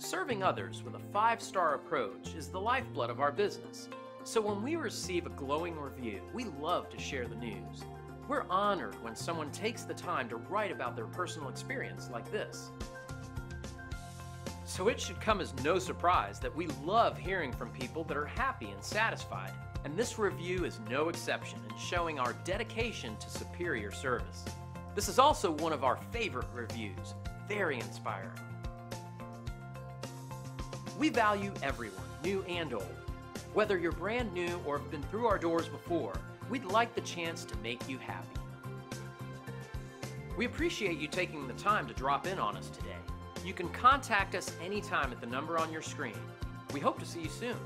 Serving others with a five star approach is the lifeblood of our business. So when we receive a glowing review, we love to share the news. We're honored when someone takes the time to write about their personal experience like this. So it should come as no surprise that we love hearing from people that are happy and satisfied, and this review is no exception in showing our dedication to superior service. This is also one of our favorite reviews, very inspiring. We value everyone, new and old. Whether you're brand new or have been through our doors before, we'd like the chance to make you happy. We appreciate you taking the time to drop in on us today. You can contact us anytime at the number on your screen. We hope to see you soon.